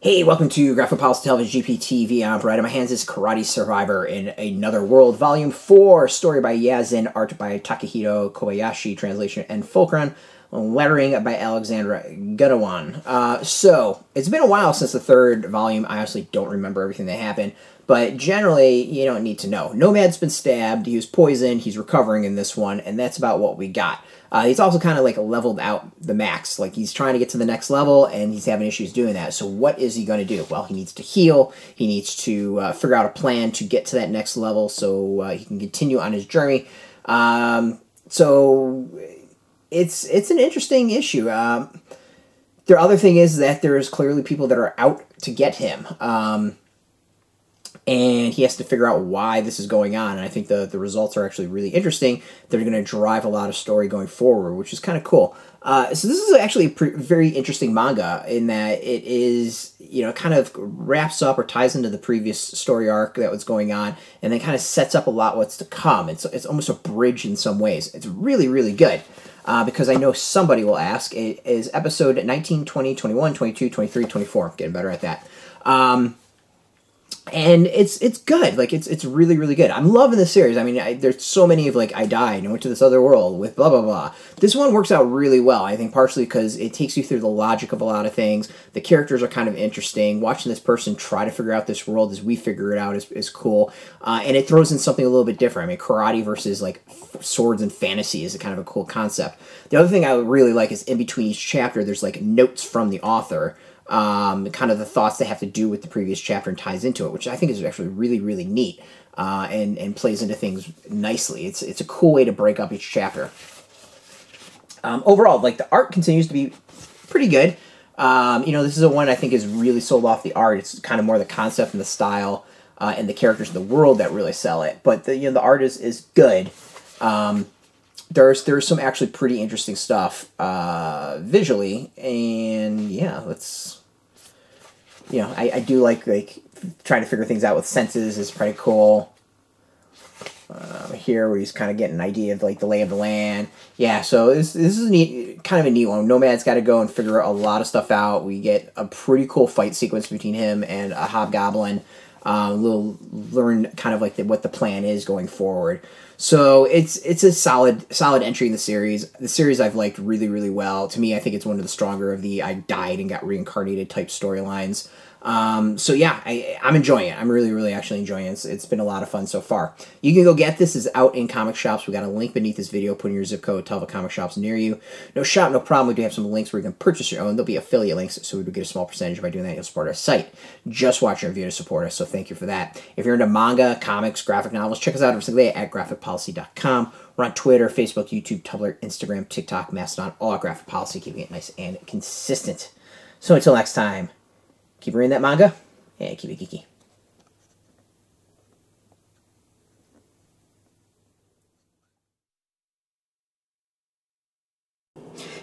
Hey, welcome to Graphic Policy Television GPTV. I'm Brad. My hands is Karate Survivor in Another World, Volume 4, story by Yazin, art by Takahito Kobayashi, translation and Fulcrum, lettering by Alexandra Gunawan. Uh, so, it's been a while since the third volume. I honestly don't remember everything that happened, but generally, you don't need to know. Nomad's been stabbed, he was poisoned, he's recovering in this one, and that's about what we got. Uh, he's also kind of like leveled out the max. Like he's trying to get to the next level and he's having issues doing that. So what is he going to do? Well, he needs to heal. He needs to uh, figure out a plan to get to that next level so uh, he can continue on his journey. Um, so it's it's an interesting issue. Um, the other thing is that there's clearly people that are out to get him. Um, and he has to figure out why this is going on. And I think the, the results are actually really interesting. They're going to drive a lot of story going forward, which is kind of cool. Uh, so this is actually a pre- very interesting manga in that it is, you know, kind of wraps up or ties into the previous story arc that was going on, and then kind of sets up a lot what's to come. It's, it's almost a bridge in some ways. It's really, really good. Uh, because I know somebody will ask. It is episode 19, 20, 21, 22, 23, 24. I'm Getting better at that. Um, and it's it's good. Like it's it's really really good. I'm loving this series. I mean, I, there's so many of like I died and went to this other world with blah blah blah. This one works out really well. I think partially because it takes you through the logic of a lot of things. The characters are kind of interesting. Watching this person try to figure out this world as we figure it out is, is cool. Uh, and it throws in something a little bit different. I mean, karate versus like swords and fantasy is a kind of a cool concept. The other thing I really like is in between each chapter, there's like notes from the author um, kind of the thoughts that have to do with the previous chapter and ties into it, which I think is actually really, really neat uh, and, and plays into things nicely. It's, it's a cool way to break up each chapter. Um, overall, like the art continues to be pretty good. Um, you know, this is a one I think is really sold off the art. It's kind of more the concept and the style uh, and the characters in the world that really sell it. But the you know the art is is good. Um, there's there's some actually pretty interesting stuff uh, visually, and yeah, let's you know, I, I do like like trying to figure things out with senses is pretty cool. Um, here where he's kind of getting an idea of like the lay of the land. Yeah, so this this is neat, kind of a neat one. Nomad's got to go and figure a lot of stuff out. We get a pretty cool fight sequence between him and a hobgoblin. Um, we'll learn kind of like the, what the plan is going forward. So it's it's a solid solid entry in the series. The series I've liked really really well. To me, I think it's one of the stronger of the I died and got reincarnated type storylines. Um, so yeah, I, I'm enjoying it. I'm really, really actually enjoying it. It's, it's been a lot of fun so far. You can go get this. is out in comic shops. We got a link beneath this video. Put in your zip code. Tell the comic shops near you. No shop, no problem. We do have some links where you can purchase your own. There'll be affiliate links, so we do get a small percentage by doing that. You'll support our site. Just watch our video to support us. So thank you for that. If you're into manga, comics, graphic novels, check us out every single day at graphicpolicy.com. We're on Twitter, Facebook, YouTube, Tumblr, Instagram, TikTok, Mastodon, all at Graphic Policy, keeping it nice and consistent. So until next time. Keep reading that manga. Yeah, keep it geeky.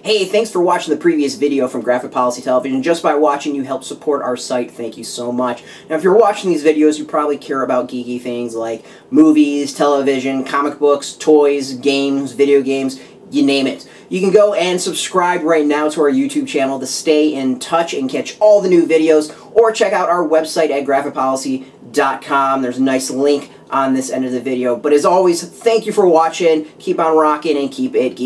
Hey, thanks for watching the previous video from Graphic Policy Television. Just by watching, you help support our site. Thank you so much. Now, if you're watching these videos, you probably care about geeky things like movies, television, comic books, toys, games, video games, you name it. You can go and subscribe right now to our YouTube channel to stay in touch and catch all the new videos, or check out our website at graphicpolicy.com. There's a nice link on this end of the video. But as always, thank you for watching. Keep on rocking and keep it geeky.